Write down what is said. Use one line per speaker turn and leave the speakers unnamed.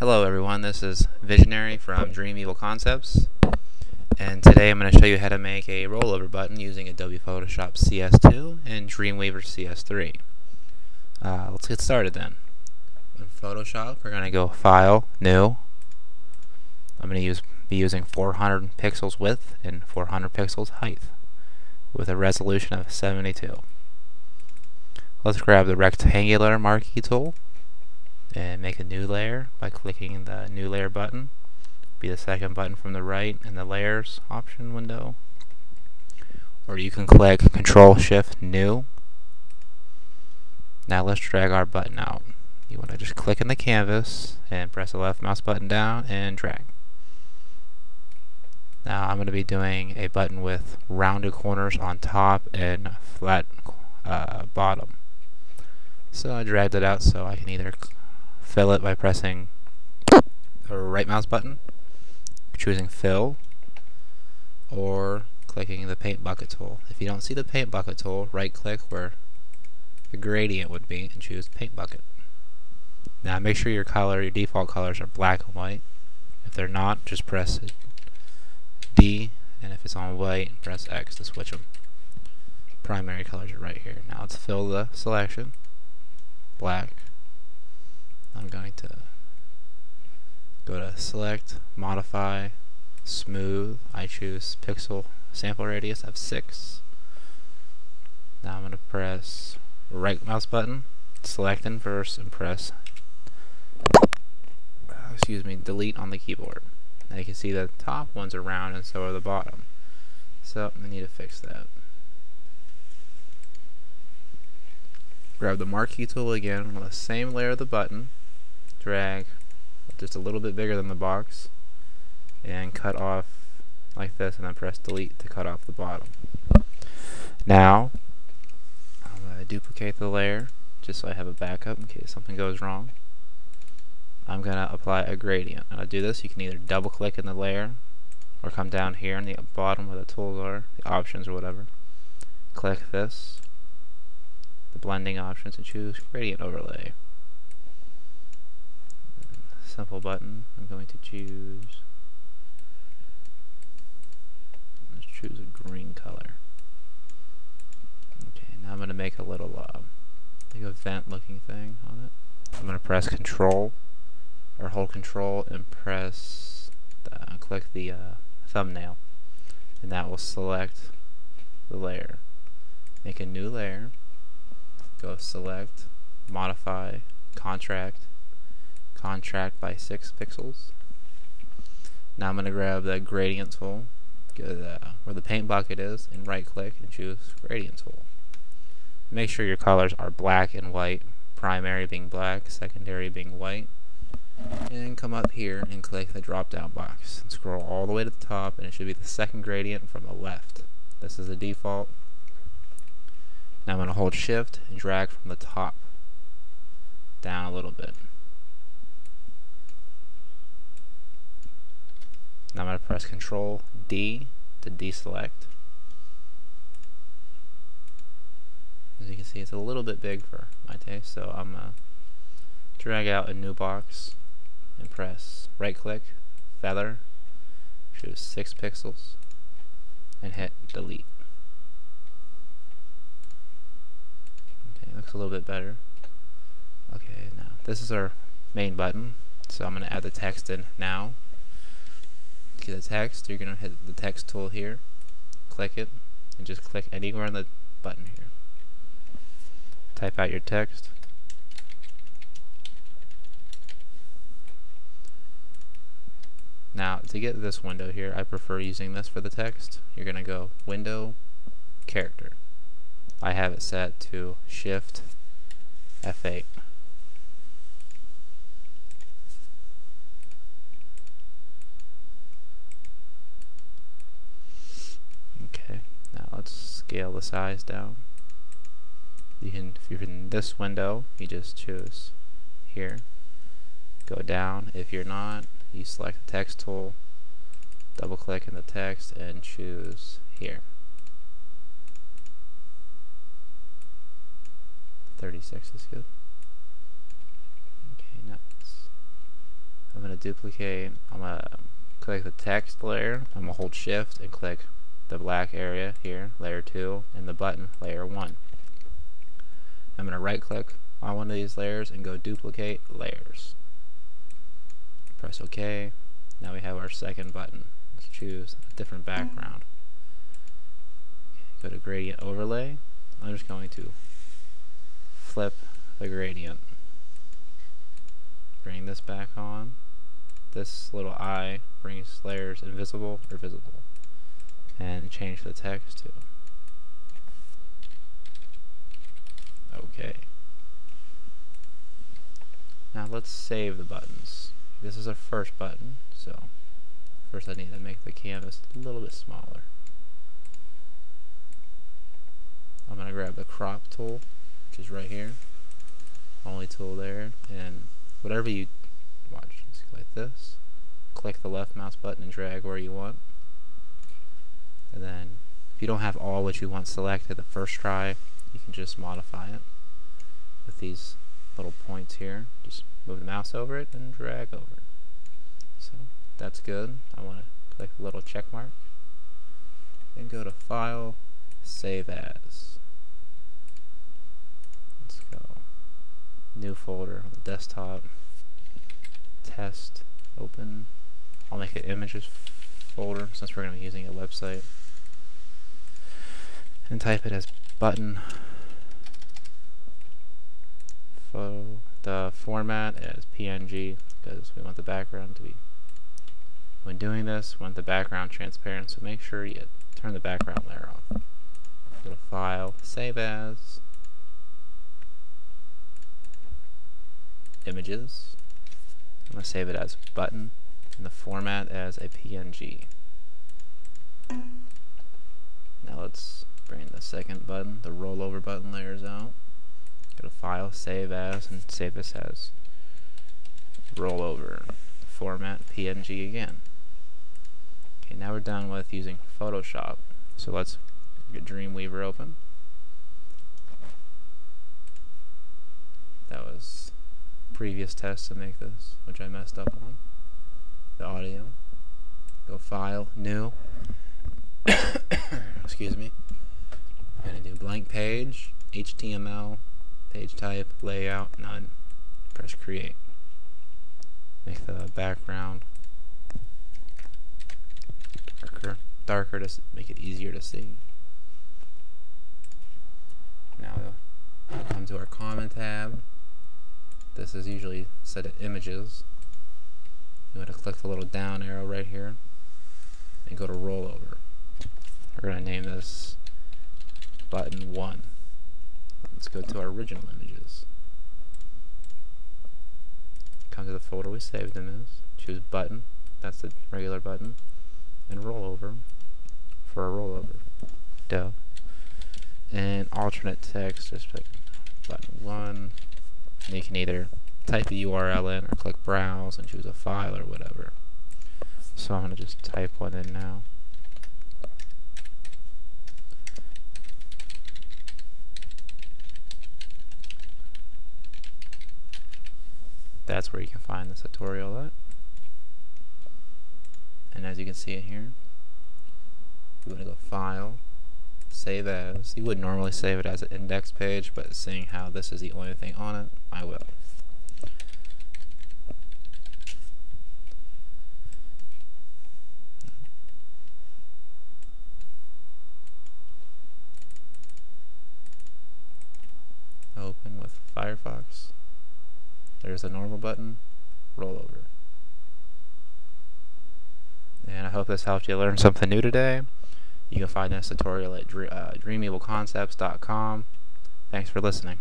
Hello everyone, this is Visionary from Dream Evil Concepts and today I'm going to show you how to make a rollover button using Adobe Photoshop CS2 and Dreamweaver CS3. Uh, let's get started then. In Photoshop we're going to go File, New. I'm going to use be using 400 pixels width and 400 pixels height with a resolution of 72. Let's grab the rectangular marquee tool and make a new layer by clicking the new layer button. Be the second button from the right in the layers option window. Or you can click control shift new. Now let's drag our button out. You want to just click in the canvas and press the left mouse button down and drag. Now I'm going to be doing a button with rounded corners on top and flat uh, bottom. So I dragged it out so I can either fill it by pressing the right mouse button, choosing fill, or clicking the paint bucket tool. If you don't see the paint bucket tool, right click where the gradient would be and choose paint bucket. Now make sure your color, your default colors are black and white. If they're not, just press D, and if it's on white, press X to switch them. Primary colors are right here. Now let's fill the selection. Black, to go to select, modify, smooth. I choose pixel sample radius of 6. Now I'm going to press right mouse button, select inverse, and press uh, excuse me, delete on the keyboard. Now you can see the top ones are round and so are the bottom. So I need to fix that. Grab the marquee tool again on the same layer of the button drag just a little bit bigger than the box and cut off like this and then press delete to cut off the bottom. Now I'm going to duplicate the layer just so I have a backup in case something goes wrong. I'm going to apply a gradient. And to do this you can either double click in the layer or come down here in the bottom where the tools are, the options or whatever. Click this, the blending options and choose gradient overlay simple button. I'm going to choose let's choose a green color. Okay, now I'm going to make a little uh, like a vent looking thing on it. I'm going to press control or hold control and press the, click the uh, thumbnail and that will select the layer. Make a new layer, go select, modify, contract, contract by 6 pixels. Now I'm going to grab the gradient tool, go to the, where the paint bucket is, and right click and choose gradient tool. Make sure your colors are black and white, primary being black, secondary being white. And come up here and click the drop down box and scroll all the way to the top and it should be the second gradient from the left. This is the default. Now I'm going to hold shift and drag from the top down a little bit. Now I'm going to press Control D to deselect. As you can see, it's a little bit big for my taste, so I'm going to drag out a new box and press right click, feather, choose 6 pixels, and hit delete. Okay, looks a little bit better. Okay, now this is our main button, so I'm going to add the text in now the text, you're going to hit the text tool here, click it, and just click anywhere on the button here. Type out your text. Now, to get this window here, I prefer using this for the text. You're going to go Window, Character. I have it set to Shift F8. Scale the size down. You can, if you're in this window, you just choose here. Go down. If you're not, you select the text tool, double click in the text, and choose here. 36 is good. Okay, next. I'm going to duplicate, I'm going to click the text layer, I'm going to hold shift and click the black area here, layer 2, and the button, layer 1. I'm going to right click on one of these layers and go duplicate layers. Press OK. Now we have our second button. Let's choose a different background. Go to gradient overlay. I'm just going to flip the gradient. Bring this back on. This little eye brings layers invisible or visible. And change the text to OK. Now let's save the buttons. This is our first button, so first I need to make the canvas a little bit smaller. I'm going to grab the crop tool, which is right here. Only tool there, and whatever you watch, like this. Click the left mouse button and drag where you want. And then if you don't have all what you want selected the first try, you can just modify it with these little points here. Just move the mouse over it and drag over. So that's good. I want to click a little check mark. Then go to File, Save As. Let's go. New folder on the desktop. Test, open. I'll make an images folder since we're going to be using a website. And type it as button photo. The format as PNG because we want the background to be. When doing this, we want the background transparent, so make sure you turn the background layer off. Go to File, Save As, Images. I'm going to save it as button, and the format as a PNG. Now let's the second button, the rollover button layers out. Go to File, Save As, and save this as rollover format PNG again. Okay, now we're done with using Photoshop. So let's get Dreamweaver open. That was previous test to make this, which I messed up on. The audio. Go File, New. Excuse me. Gonna do blank page, HTML, page type, layout, none. Press create. Make the background darker, darker to make it easier to see. Now we'll come to our common tab. This is usually set at images. You want to click the little down arrow right here and go to rollover. We're going to name this button 1. Let's go to our original images. Come to the folder we saved them in. Choose button, that's the regular button, and rollover for a rollover. Duh. And alternate text, just pick button 1. And you can either type the URL in or click browse and choose a file or whatever. So I'm going to just type one in now. That's where you can find the tutorial at. And as you can see it here, you want to go File, Save As. You would normally save it as an index page, but seeing how this is the only thing on it, I will. Open with Firefox. There's the normal button, rollover. And I hope this helped you learn something new today. You can find this tutorial at uh, dreamevilconcepts.com. Thanks for listening.